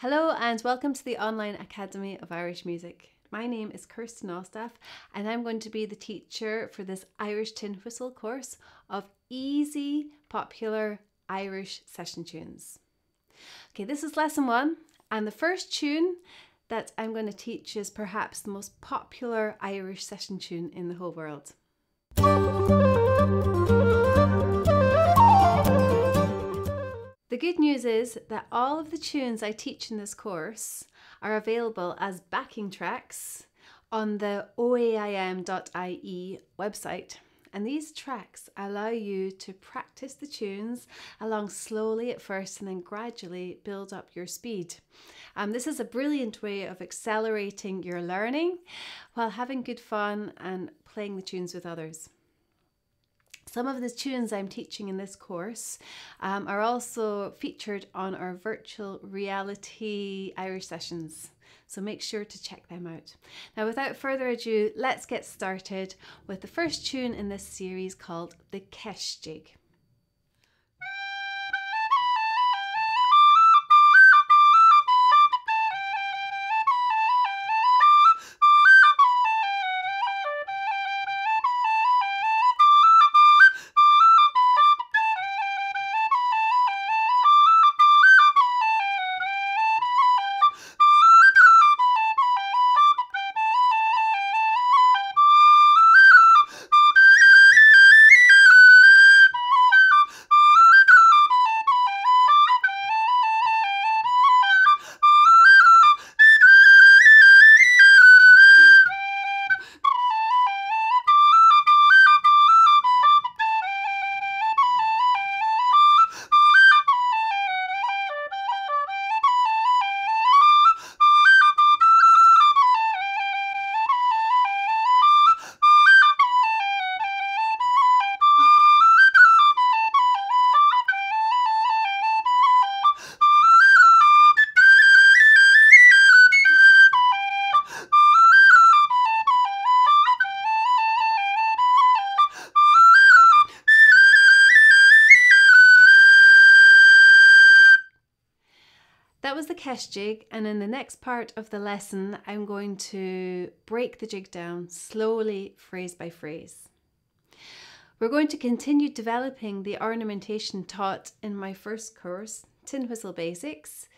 Hello and welcome to the Online Academy of Irish Music. My name is Kirsten Allstaff and I'm going to be the teacher for this Irish Tin Whistle course of easy, popular Irish session tunes. Okay, this is lesson one and the first tune that I'm going to teach is perhaps the most popular Irish session tune in the whole world. The good news is that all of the tunes I teach in this course are available as backing tracks on the oaim.ie website. And these tracks allow you to practice the tunes along slowly at first and then gradually build up your speed. Um, this is a brilliant way of accelerating your learning while having good fun and playing the tunes with others. Some of the tunes I'm teaching in this course um, are also featured on our virtual reality Irish sessions. So make sure to check them out. Now, without further ado, let's get started with the first tune in this series called The Kesh That was jig, and in the next part of the lesson, I'm going to break the jig down slowly, phrase by phrase. We're going to continue developing the ornamentation taught in my first course, Tin Whistle Basics,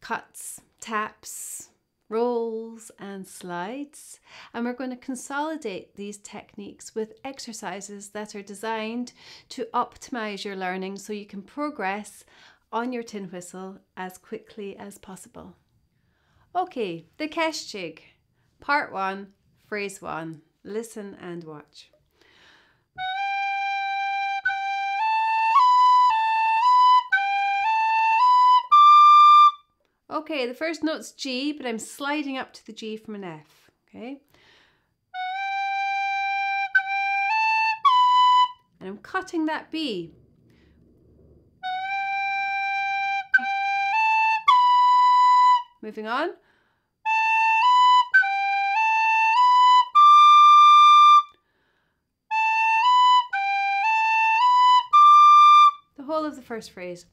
cuts, taps, rolls, and slides. And we're going to consolidate these techniques with exercises that are designed to optimize your learning so you can progress on your tin whistle as quickly as possible. Okay, the jig. Part 1, phrase 1. Listen and watch. Okay, the first note's G, but I'm sliding up to the G from an F. Okay. And I'm cutting that B. Moving on. The whole of the first phrase.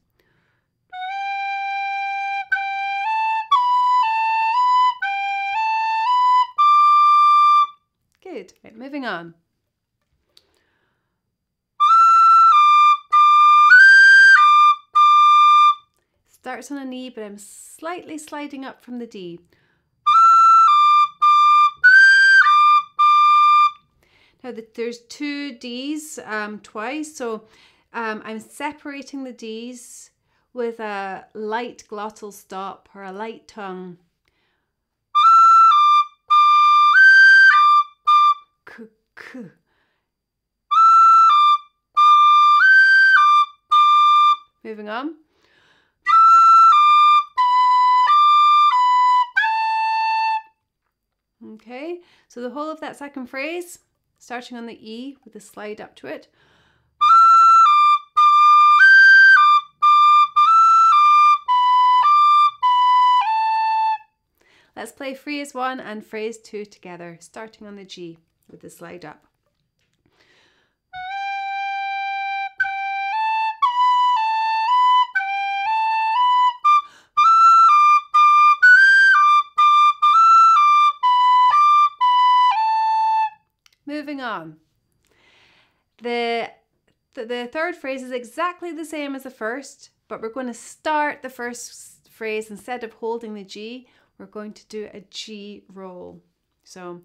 Good. Right, moving on. Starts on an E, but I'm slightly sliding up from the D. Now the, there's two Ds um, twice, so um, I'm separating the Ds with a light glottal stop or a light tongue. Moving on. Okay, so the whole of that second phrase, starting on the E with a slide up to it. Let's play phrase one and phrase two together, starting on the G with the slide up. On. The, the, the third phrase is exactly the same as the first, but we're going to start the first phrase instead of holding the G, we're going to do a G roll. So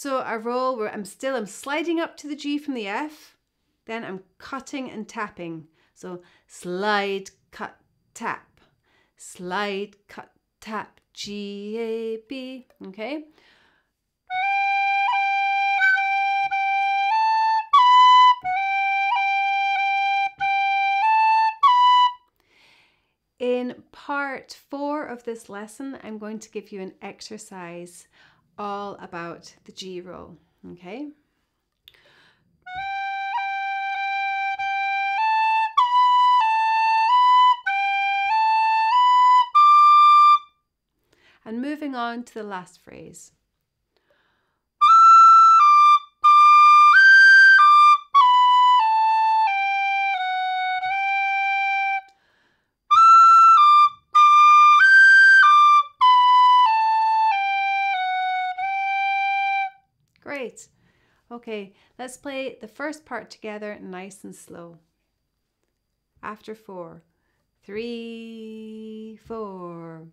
So a roll where I'm still I'm sliding up to the G from the F, then I'm cutting and tapping. So slide, cut, tap, slide, cut, tap, G, A, B, okay? In part four of this lesson, I'm going to give you an exercise all about the G roll, okay? And moving on to the last phrase. Great. Okay, let's play the first part together nice and slow. After four, three, four.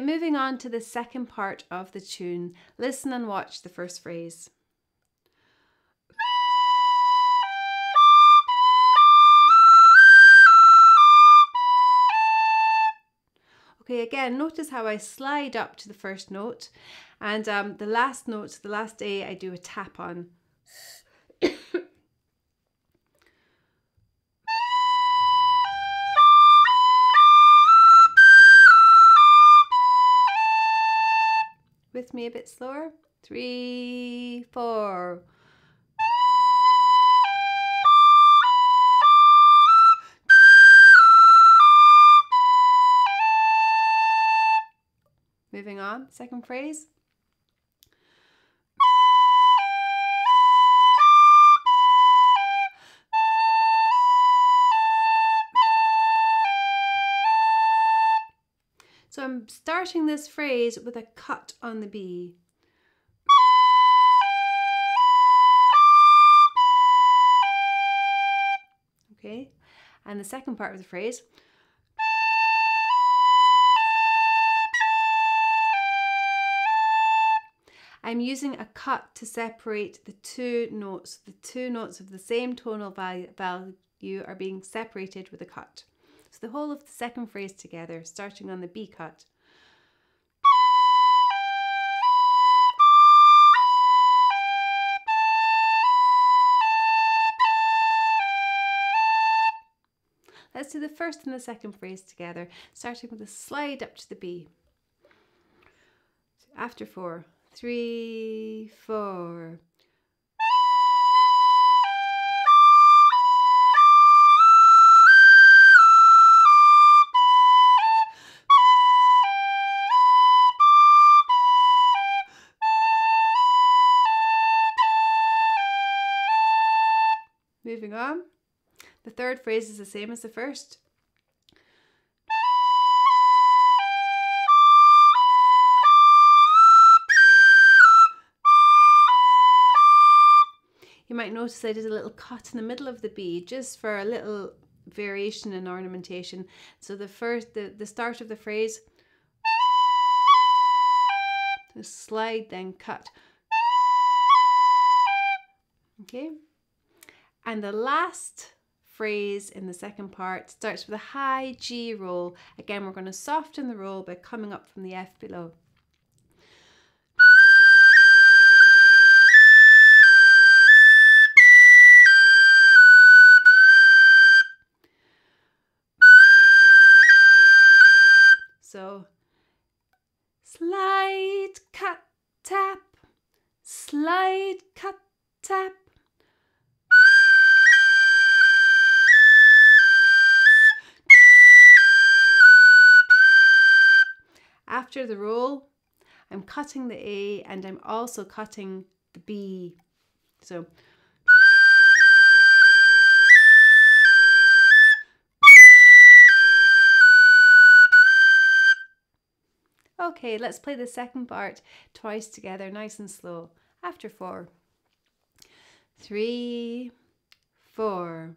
Moving on to the second part of the tune. Listen and watch the first phrase. Okay, again, notice how I slide up to the first note and um, the last note, the last A, I do a tap on. Me a bit slower. Three, four. Moving on, second phrase. Starting this phrase with a cut on the B. Okay, and the second part of the phrase. I'm using a cut to separate the two notes. The two notes of the same tonal value, are being separated with a cut. So the whole of the second phrase together, starting on the B cut. Let's do the first and the second phrase together, starting with a slide up to the B. After four, three, four. Third phrase is the same as the first. You might notice I did a little cut in the middle of the B just for a little variation in ornamentation. So the first, the, the start of the phrase, slide then cut. Okay. And the last phrase in the second part starts with a high G roll. Again, we're going to soften the roll by coming up from the F below. So slide, cut, tap, slide, cut, tap. After the roll, I'm cutting the A and I'm also cutting the B. So Okay, let's play the second part twice together, nice and slow. After four, three, four.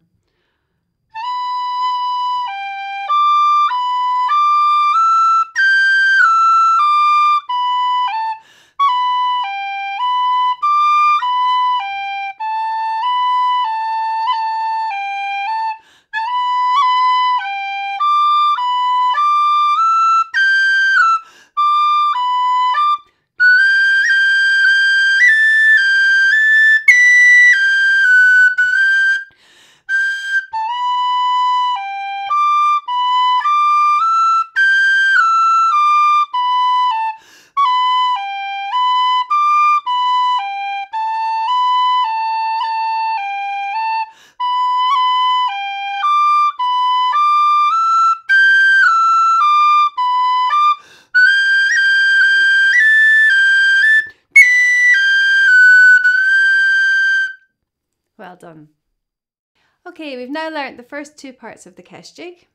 We've now learnt the first two parts of the Kesh jig.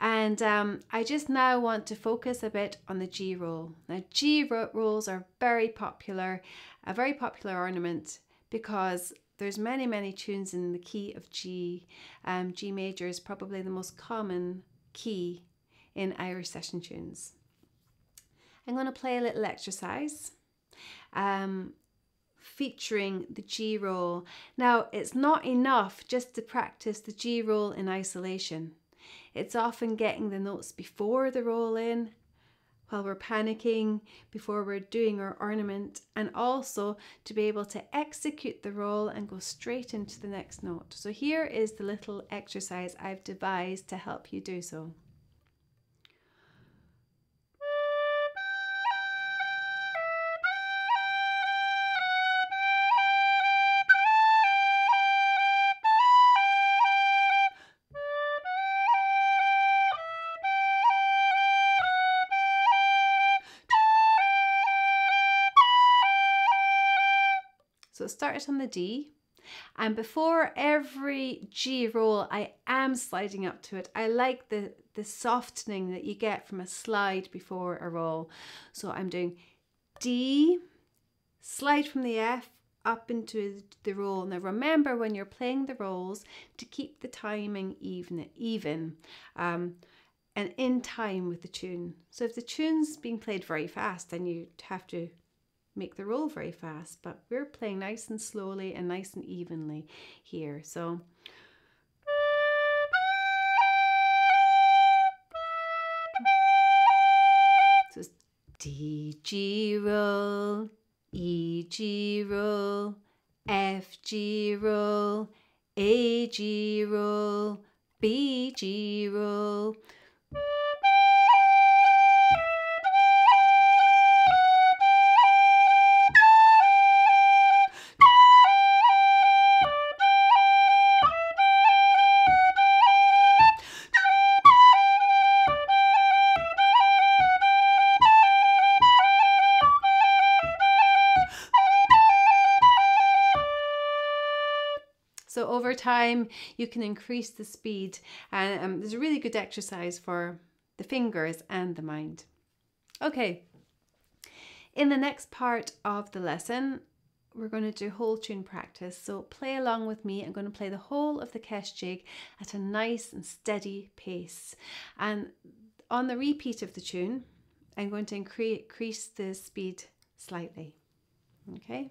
And um, I just now want to focus a bit on the G roll. Now, G rolls are very popular, a very popular ornament because there's many, many tunes in the key of G. Um, G major is probably the most common key in Irish session tunes. I'm going to play a little exercise. Um, featuring the G roll. Now, it's not enough just to practice the G roll in isolation. It's often getting the notes before the roll in, while we're panicking, before we're doing our ornament, and also to be able to execute the roll and go straight into the next note. So here is the little exercise I've devised to help you do so. Started on the D. And before every G roll, I am sliding up to it. I like the, the softening that you get from a slide before a roll. So I'm doing D, slide from the F up into the roll. Now remember when you're playing the rolls to keep the timing even, even um, and in time with the tune. So if the tune's being played very fast, then you have to make the roll very fast, but we're playing nice and slowly and nice and evenly here. So so D G roll, E G roll, F G roll, A G roll, B G roll. Over time, you can increase the speed and um, there's a really good exercise for the fingers and the mind. Okay, in the next part of the lesson, we're going to do whole tune practice. So play along with me. I'm going to play the whole of the Kesh jig at a nice and steady pace. And on the repeat of the tune, I'm going to increase the speed slightly. Okay.